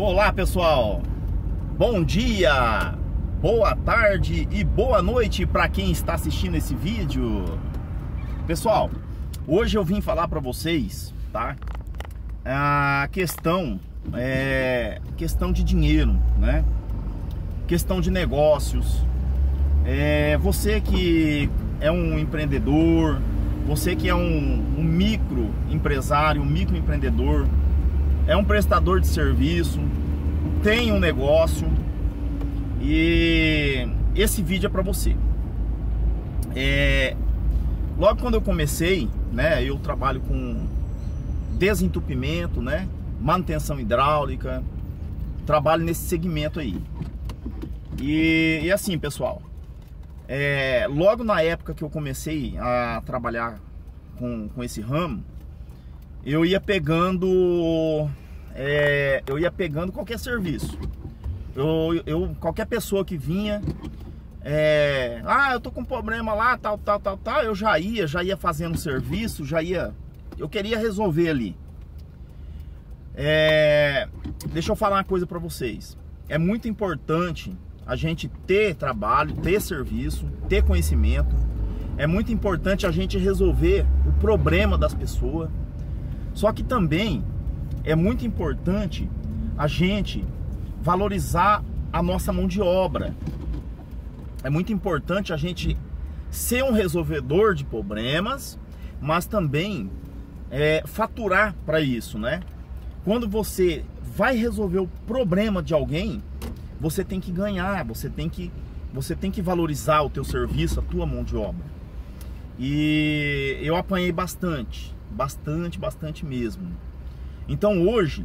Olá pessoal, bom dia, boa tarde e boa noite para quem está assistindo esse vídeo. Pessoal, hoje eu vim falar para vocês, tá? A questão é questão de dinheiro, né? Questão de negócios. É, você que é um empreendedor, você que é um, um micro empresário, um micro empreendedor, é um prestador de serviço, tem um negócio e esse vídeo é para você. É, logo quando eu comecei, né, eu trabalho com desentupimento, né, manutenção hidráulica, trabalho nesse segmento aí. E, e assim, pessoal, é, logo na época que eu comecei a trabalhar com, com esse ramo, eu ia pegando é, eu ia pegando qualquer serviço. Eu, eu, qualquer pessoa que vinha, é, ah, eu tô com um problema lá, tal, tal, tal, tal, eu já ia, já ia fazendo serviço, já ia, eu queria resolver ali. É, deixa eu falar uma coisa para vocês. É muito importante a gente ter trabalho, ter serviço, ter conhecimento. É muito importante a gente resolver o problema das pessoas. Só que também é muito importante a gente valorizar a nossa mão de obra. É muito importante a gente ser um resolvedor de problemas, mas também é, faturar para isso, né? Quando você vai resolver o problema de alguém, você tem que ganhar, você tem que, você tem que valorizar o teu serviço, a tua mão de obra. E eu apanhei bastante, bastante, bastante mesmo. Então hoje,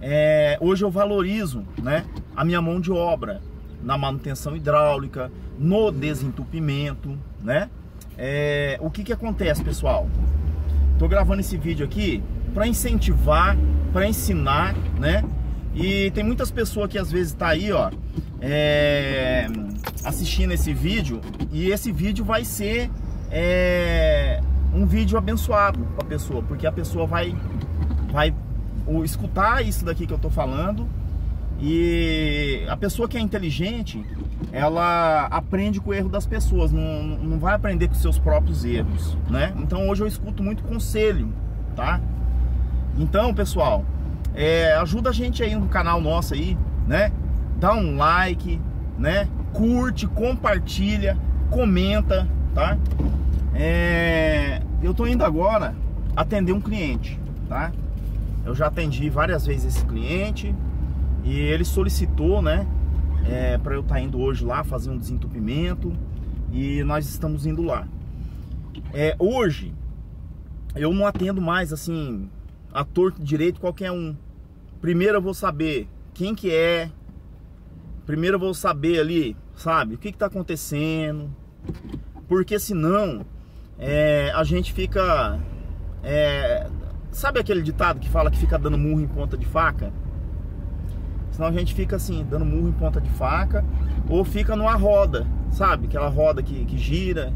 é, hoje eu valorizo né, a minha mão de obra na manutenção hidráulica, no desentupimento, né? É, o que que acontece, pessoal? Tô gravando esse vídeo aqui para incentivar, para ensinar, né? E tem muitas pessoas que às vezes tá aí, ó, é, assistindo esse vídeo e esse vídeo vai ser é, um vídeo abençoado para a pessoa, porque a pessoa vai, vai escutar isso daqui que eu tô falando e a pessoa que é inteligente, ela aprende com o erro das pessoas, não, não vai aprender com seus próprios erros, né? Então hoje eu escuto muito conselho, tá? Então, pessoal, é, ajuda a gente aí no canal nosso aí, né? Dá um like, né? Curte, compartilha, comenta, tá? É, eu tô indo agora atender um cliente, tá? Eu já atendi várias vezes esse cliente e ele solicitou, né, é, para eu estar tá indo hoje lá fazer um desentupimento e nós estamos indo lá. É, hoje eu não atendo mais assim a torto direito qualquer um. Primeiro eu vou saber quem que é. Primeiro eu vou saber ali, sabe, o que está acontecendo. Porque senão é, a gente fica é, Sabe aquele ditado que fala que fica dando murro em ponta de faca? Senão a gente fica assim, dando murro em ponta de faca, ou fica numa roda, sabe? Aquela roda que, que gira.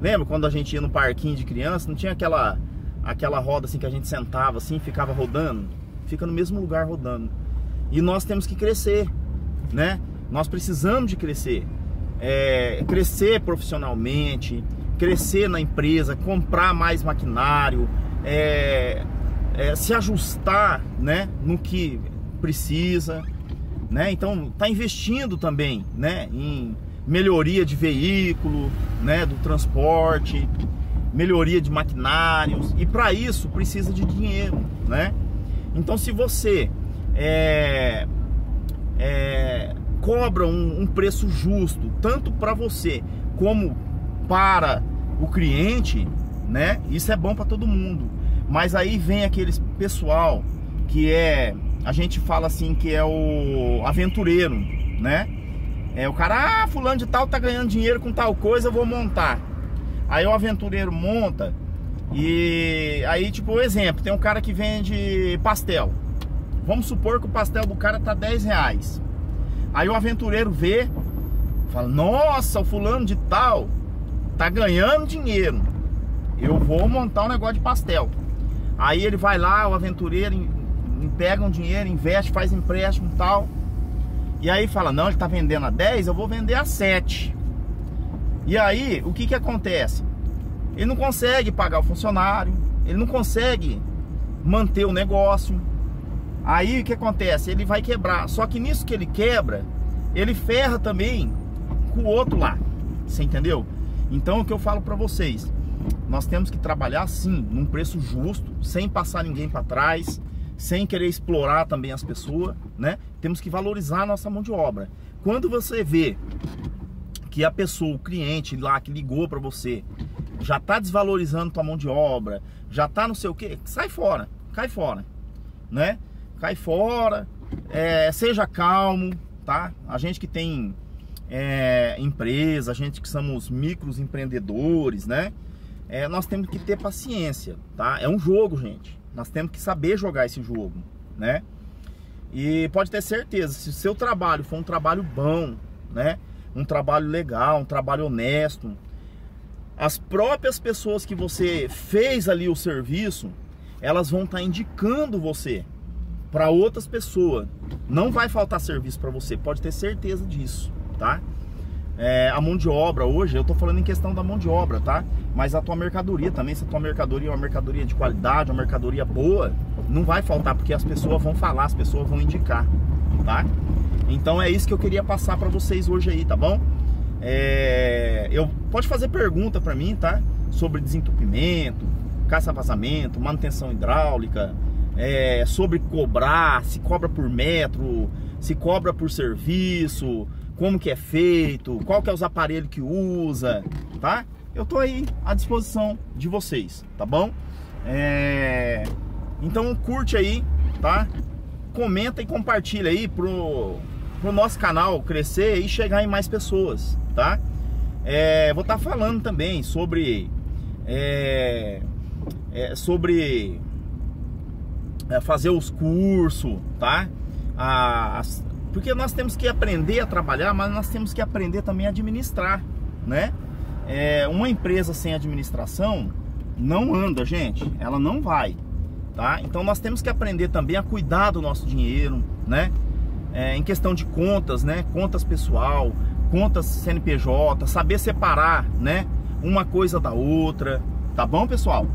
Lembra quando a gente ia no parquinho de criança, não tinha aquela aquela roda assim que a gente sentava assim, ficava rodando? Fica no mesmo lugar rodando. E nós temos que crescer, né? Nós precisamos de crescer. É, crescer profissionalmente, crescer na empresa, comprar mais maquinário, é, é, se ajustar né, no que precisa, né? Então tá investindo também, né, em melhoria de veículo, né, do transporte, melhoria de maquinários e para isso precisa de dinheiro, né? Então se você é, é, cobra um, um preço justo tanto para você como para o cliente, né? Isso é bom para todo mundo. Mas aí vem aqueles pessoal que é, a gente fala assim que é o aventureiro, né? É o cara, ah, fulano de tal tá ganhando dinheiro com tal coisa, eu vou montar. Aí o aventureiro monta e aí tipo, exemplo, tem um cara que vende pastel. Vamos supor que o pastel do cara tá 10 reais. Aí o aventureiro vê, fala, nossa, o fulano de tal tá ganhando dinheiro eu vou montar um negócio de pastel. Aí ele vai lá, o aventureiro pega um dinheiro, investe, faz empréstimo e tal. E aí fala, não, ele está vendendo a 10, eu vou vender a 7. E aí, o que que acontece? Ele não consegue pagar o funcionário, ele não consegue manter o negócio. Aí o que acontece? Ele vai quebrar. Só que nisso que ele quebra, ele ferra também com o outro lá. Você entendeu? Então o que eu falo para vocês, nós temos que trabalhar assim, num preço justo, sem passar ninguém para trás, sem querer explorar também as pessoas, né? Temos que valorizar a nossa mão de obra. Quando você vê que a pessoa, o cliente lá que ligou para você, já tá desvalorizando tua mão de obra, já tá não sei o que, sai fora, cai fora, né? Cai fora, é, seja calmo, tá? A gente que tem é, empresa, a gente que somos micros empreendedores, né? É, nós temos que ter paciência, tá? É um jogo, gente. Nós temos que saber jogar esse jogo, né? E pode ter certeza, se o seu trabalho for um trabalho bom, né? Um trabalho legal, um trabalho honesto, as próprias pessoas que você fez ali o serviço, elas vão estar tá indicando você para outras pessoas. Não vai faltar serviço para você, pode ter certeza disso, tá? É, a mão de obra hoje, eu estou falando em questão da mão de obra, tá? Mas a tua mercadoria também, se a tua mercadoria é uma mercadoria de qualidade, uma mercadoria boa, não vai faltar, porque as pessoas vão falar, as pessoas vão indicar, tá? Então é isso que eu queria passar para vocês hoje aí, tá bom? É, eu pode fazer pergunta para mim, tá? Sobre desentupimento, caça-vazamento, manutenção hidráulica, é, sobre cobrar, se cobra por metro, se cobra por serviço, como que é feito, qual que é os aparelhos que usa, tá? Eu tô aí à disposição de vocês, tá bom? É... Então curte aí, tá? Comenta e compartilha aí pro, pro nosso canal crescer e chegar em mais pessoas, tá? É, vou estar tá falando também sobre é, é, sobre é, fazer os cursos, tá? As, porque nós temos que aprender a trabalhar, mas nós temos que aprender também a administrar, né? É, uma empresa sem administração não anda, gente. Ela não vai, tá? Então nós temos que aprender também a cuidar do nosso dinheiro, né? É, em questão de contas, né? Contas pessoal, contas CNPJ, saber separar, né? Uma coisa da outra, tá bom, pessoal?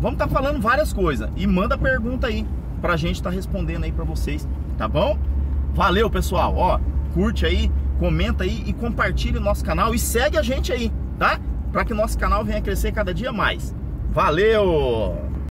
Vamos estar tá falando várias coisas e manda pergunta aí pra gente estar tá respondendo aí pra vocês, tá bom? Valeu, pessoal. Ó, curte aí, comenta aí e compartilha o nosso canal e segue a gente aí, tá? Para que nosso canal venha crescer cada dia mais. Valeu!